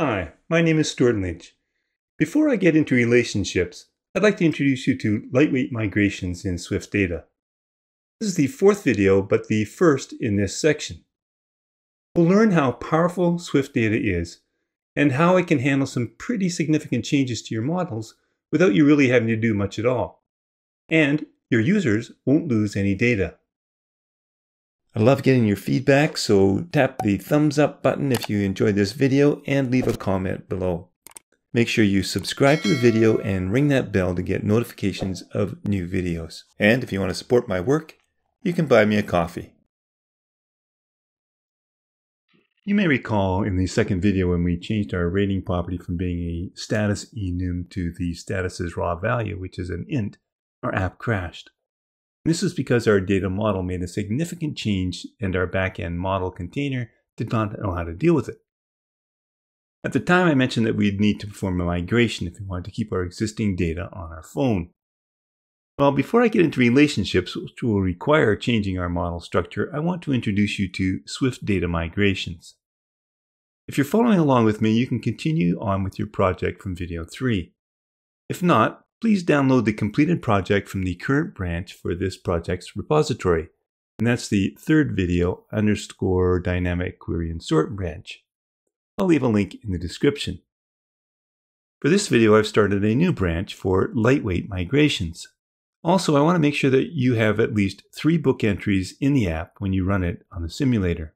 Hi, my name is Stewart Lynch. Before I get into relationships, I'd like to introduce you to lightweight migrations in Swift Data. This is the fourth video, but the first in this section. We'll learn how powerful Swift Data is and how it can handle some pretty significant changes to your models without you really having to do much at all. And your users won't lose any data. I love getting your feedback, so tap the thumbs up button if you enjoyed this video and leave a comment below. Make sure you subscribe to the video and ring that bell to get notifications of new videos. And if you want to support my work, you can buy me a coffee. You may recall in the second video when we changed our rating property from being a status enum to the status's raw value, which is an int, our app crashed. This is because our data model made a significant change and our backend model container did not know how to deal with it. At the time, I mentioned that we'd need to perform a migration if we wanted to keep our existing data on our phone. Well, before I get into relationships, which will require changing our model structure, I want to introduce you to Swift data migrations. If you're following along with me, you can continue on with your project from video 3. If not, please download the completed project from the current branch for this project's repository. And that's the third video underscore dynamic query and sort branch. I'll leave a link in the description. For this video, I've started a new branch for lightweight migrations. Also, I want to make sure that you have at least three book entries in the app when you run it on the simulator.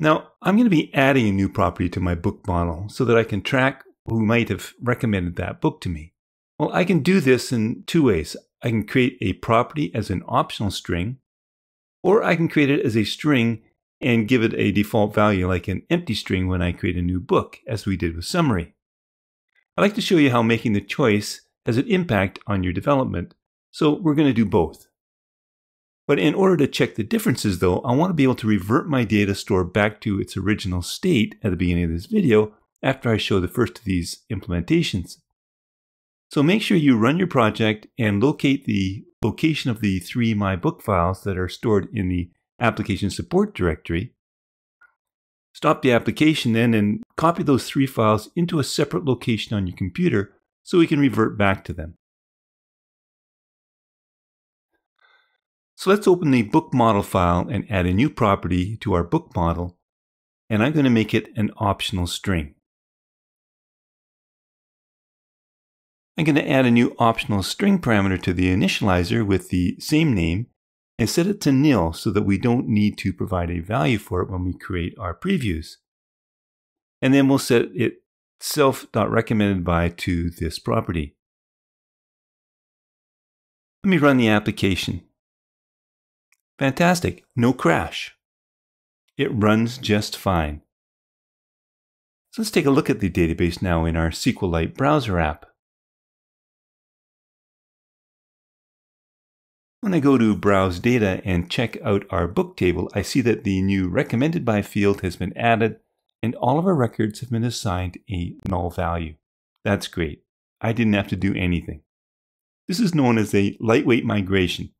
Now, I'm going to be adding a new property to my book model so that I can track who might have recommended that book to me. Well, I can do this in two ways. I can create a property as an optional string, or I can create it as a string and give it a default value like an empty string when I create a new book, as we did with summary. I'd like to show you how making the choice has an impact on your development, so we're going to do both. But in order to check the differences though, I want to be able to revert my data store back to its original state at the beginning of this video after I show the first of these implementations. So make sure you run your project and locate the location of the three My Book files that are stored in the application support directory. Stop the application then and copy those three files into a separate location on your computer so we can revert back to them. So let's open the book model file and add a new property to our book model, and I'm going to make it an optional string. I'm going to add a new optional string parameter to the initializer with the same name and set it to nil so that we don't need to provide a value for it when we create our previews. And then we'll set it self.recommended by to this property. Let me run the application. Fantastic, no crash. It runs just fine. So let's take a look at the database now in our SQLite browser app. When I go to Browse Data and check out our book table, I see that the new Recommended By field has been added and all of our records have been assigned a null value. That's great. I didn't have to do anything. This is known as a lightweight migration,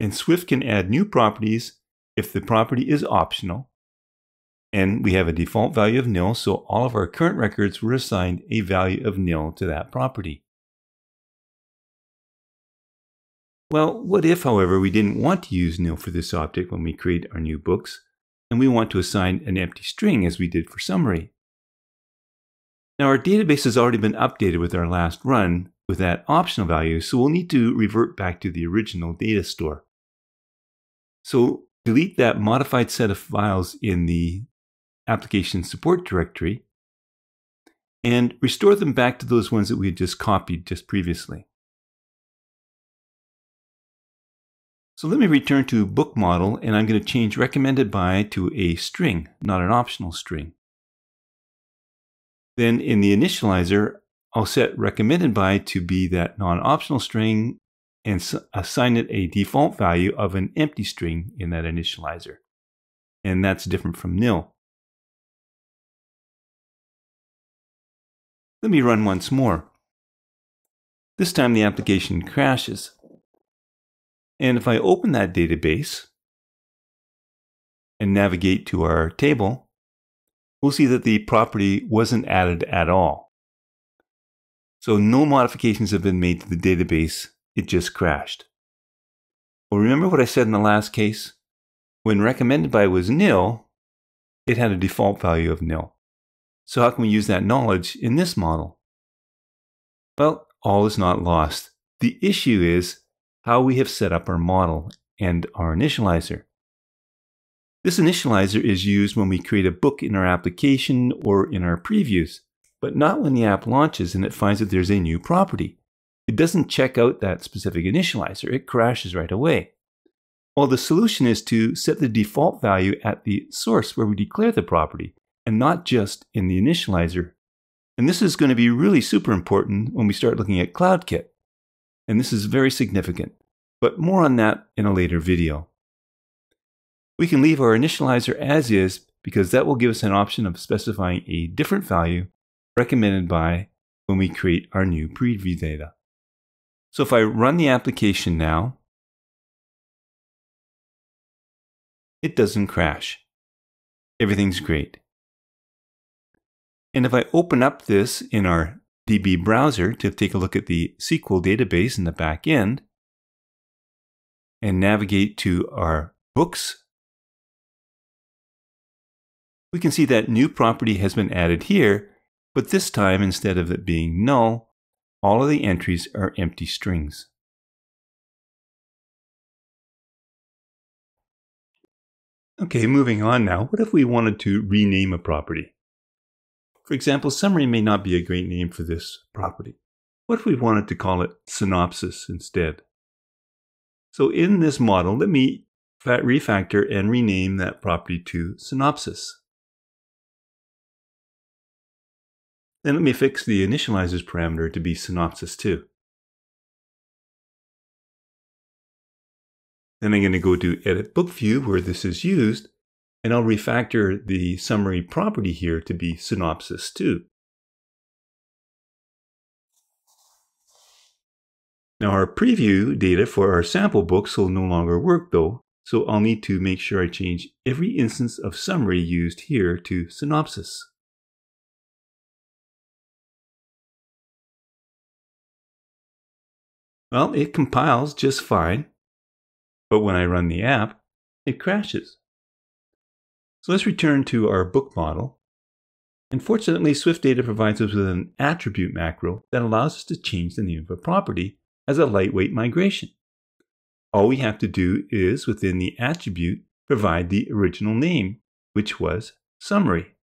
and Swift can add new properties if the property is optional, and we have a default value of nil, so all of our current records were assigned a value of nil to that property. Well, what if, however, we didn't want to use nil for this object when we create our new books, and we want to assign an empty string as we did for summary? Now our database has already been updated with our last run with that optional value, so we'll need to revert back to the original data store. So delete that modified set of files in the application support directory and restore them back to those ones that we had just copied just previously. So let me return to book model and I'm going to change recommended by to a string, not an optional string. Then in the initializer, I'll set recommended by to be that non-optional string and assign it a default value of an empty string in that initializer. And that's different from nil. Let me run once more. This time the application crashes. And if I open that database and navigate to our table, we'll see that the property wasn't added at all. So no modifications have been made to the database, it just crashed. Well, remember what I said in the last case? When recommended by was nil, it had a default value of nil. So how can we use that knowledge in this model? Well, all is not lost. The issue is how we have set up our model and our initializer. This initializer is used when we create a book in our application or in our previews, but not when the app launches and it finds that there's a new property. It doesn't check out that specific initializer, it crashes right away. Well, the solution is to set the default value at the source where we declare the property and not just in the initializer. And this is going to be really super important when we start looking at CloudKit. And this is very significant, but more on that in a later video. We can leave our initializer as is because that will give us an option of specifying a different value recommended by when we create our new preview data. So if I run the application now, it doesn't crash. Everything's great. And if I open up this in our DB browser to take a look at the SQL database in the back end and navigate to our books, we can see that new property has been added here, but this time instead of it being null, all of the entries are empty strings. Okay, moving on now. What if we wanted to rename a property? For example, summary may not be a great name for this property. What if we wanted to call it synopsis instead? So in this model, let me refactor and rename that property to synopsis. Then let me fix the initializers parameter to be synopsis too. Then I'm going to go to Edit Book View where this is used, and I'll refactor the summary property here to be synopsis too. Now our preview data for our sample books will no longer work though, so I'll need to make sure I change every instance of summary used here to synopsis. Well, it compiles just fine, but when I run the app, it crashes. So let's return to our book model. And fortunately, Swift Data provides us with an attribute macro that allows us to change the name of a property as a lightweight migration. All we have to do is, within the attribute, provide the original name, which was summary.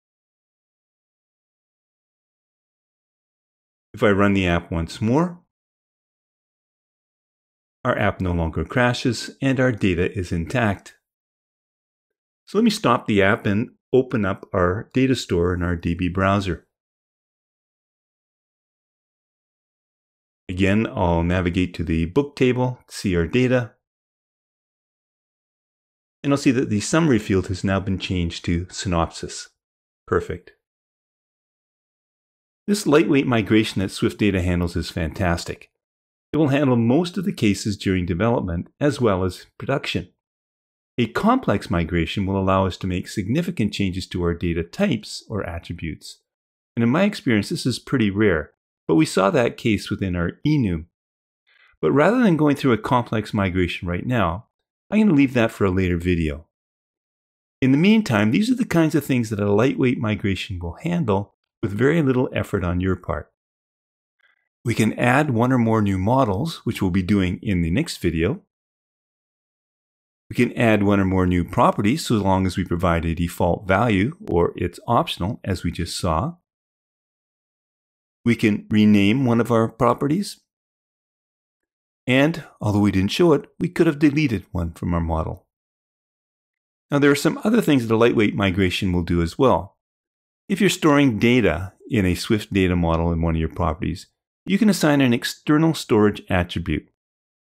If I run the app once more, our app no longer crashes and our data is intact. So let me stop the app and open up our data store in our DB browser. Again, I'll navigate to the book table, see our data, and I'll see that the summary field has now been changed to synopsis. Perfect. This lightweight migration that Swift Data handles is fantastic. It will handle most of the cases during development as well as production. A complex migration will allow us to make significant changes to our data types or attributes. And in my experience, this is pretty rare, but we saw that case within our enum. But rather than going through a complex migration right now, I'm going to leave that for a later video. In the meantime, these are the kinds of things that a lightweight migration will handle with very little effort on your part. We can add one or more new models, which we'll be doing in the next video. We can add one or more new properties so long as we provide a default value or it's optional as we just saw. We can rename one of our properties. And although we didn't show it, we could have deleted one from our model. Now there are some other things that a lightweight migration will do as well. If you're storing data in a Swift data model in one of your properties, you can assign an external storage attribute,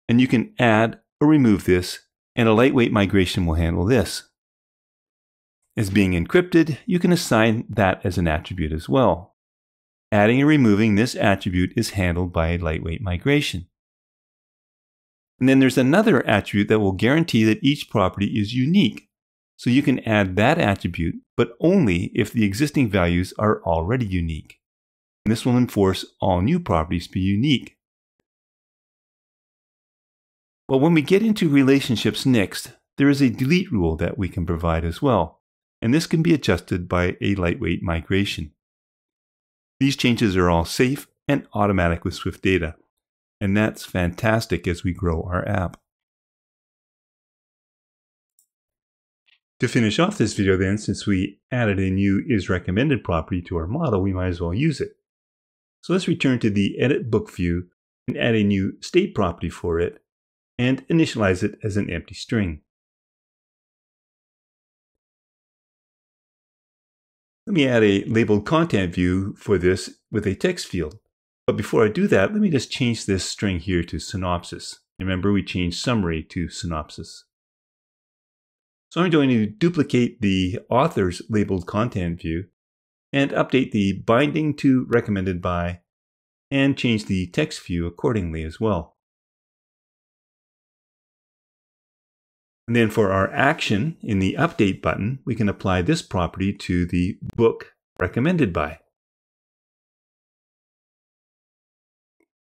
and you can add or remove this, and a lightweight migration will handle this. As being encrypted, you can assign that as an attribute as well. Adding and removing this attribute is handled by a lightweight migration. And then there's another attribute that will guarantee that each property is unique. So you can add that attribute, but only if the existing values are already unique. And this will enforce all new properties to be unique. Well, when we get into relationships next, there is a delete rule that we can provide as well, and this can be adjusted by a lightweight migration. These changes are all safe and automatic with Swift Data, and that's fantastic as we grow our app. To finish off this video then, since we added a new is recommended property to our model, we might as well use it. So let's return to the edit book view and add a new state property for it and initialize it as an empty string. Let me add a labeled content view for this with a text field. But before I do that, let me just change this string here to synopsis. Remember, we changed summary to synopsis. So I'm going to duplicate the author's labeled content view and update the binding to recommended by and change the text view accordingly as well. And then for our action in the update button, we can apply this property to the book recommended by.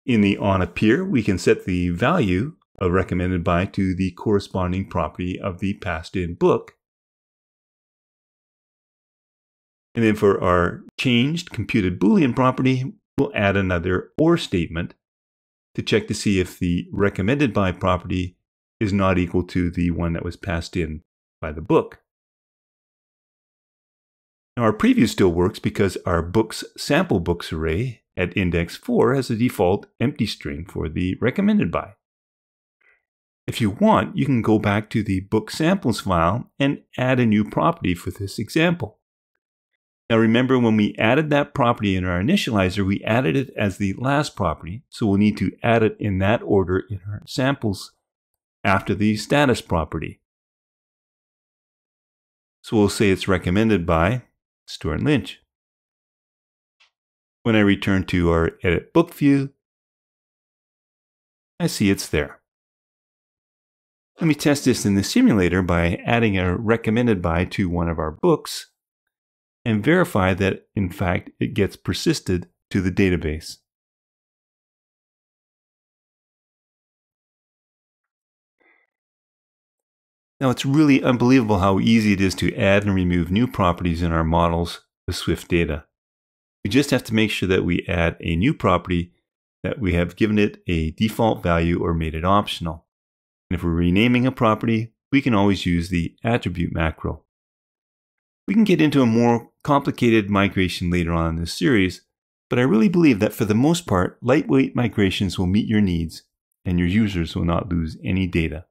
In the on appear, we can set the value of recommended by to the corresponding property of the passed in book. And then for our changed computed Boolean property, we'll add another OR statement to check to see if the recommended by property is not equal to the one that was passed in by the book. Now our preview still works because our books sample books array at index 4 has a default empty string for the recommended by. If you want, you can go back to the book samples file and add a new property for this example. Now remember when we added that property in our initializer, we added it as the last property, so we'll need to add it in that order in our samples after the status property. So we'll say it's recommended by Stewart Lynch. When I return to our edit book view, I see it's there. Let me test this in the simulator by adding a recommended by to one of our books and verify that, in fact, it gets persisted to the database. Now, it's really unbelievable how easy it is to add and remove new properties in our models with Swift data. We just have to make sure that we add a new property that we have given it a default value or made it optional. And if we're renaming a property, we can always use the attribute macro. We can get into a more complicated migration later on in this series, but I really believe that for the most part, lightweight migrations will meet your needs and your users will not lose any data.